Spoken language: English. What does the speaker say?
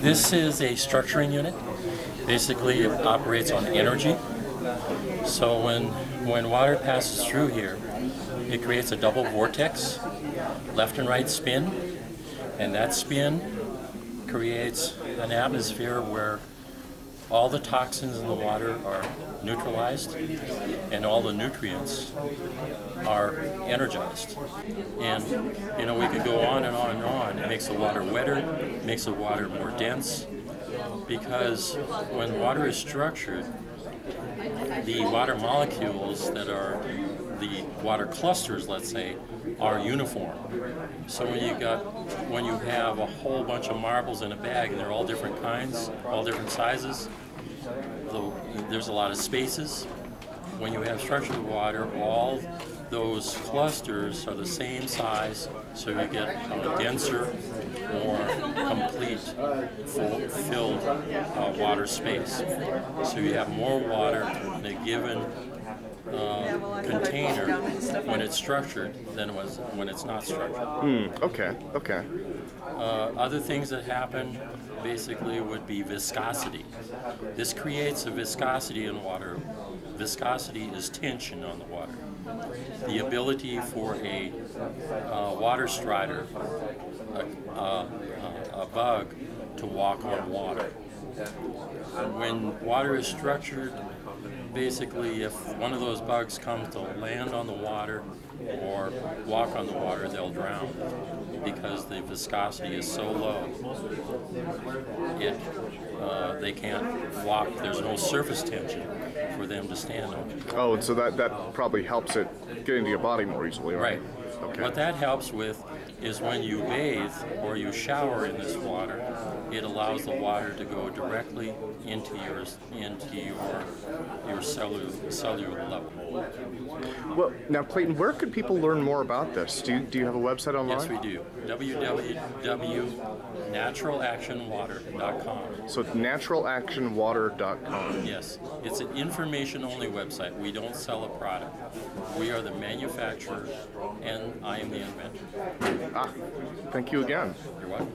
This is a structuring unit. Basically, it operates on energy. So when when water passes through here, it creates a double vortex, left and right spin, and that spin creates an atmosphere where all the toxins in the water are neutralized and all the nutrients are energized. And you know, we could go on and on and on. It makes the water wetter, makes the water more dense, because when water is structured, the water molecules that are the water clusters, let's say, are uniform. So when you got when you have a whole bunch of marbles in a bag and they're all different kinds, all different sizes, the, there's a lot of spaces. When you have structured water, all those clusters are the same size, so you get a denser, more complete, full, filled uh, water space. So you have more water in a given uh, container when it's structured than was when it's not structured. Hmm. Okay. Okay. Uh, other things that happen basically would be viscosity. This creates a viscosity in water. Viscosity is tension on the water. The ability for a uh, water strider, a, a, a bug, to walk on water. When water is structured, basically if one of those bugs comes to land on the water or walk on the water, they'll drown because the viscosity is so low. It, uh, they can't walk. There's no surface tension for them to stand on. Oh, and so that that probably helps it get into your body more easily, right? Right. Okay. What that helps with is when you bathe or you shower in this water, it allows the water to go directly into your into your your cellular cellular level. Well, now Clayton, where could people learn more about this? Do you, do you have a website online? Yes, we do. www.naturalactionwater.com. So it's naturalactionwater.com. Yes, it's an information-only website. We don't sell a product. We are the manufacturer, and I am the young. Ah, thank you again. You're welcome.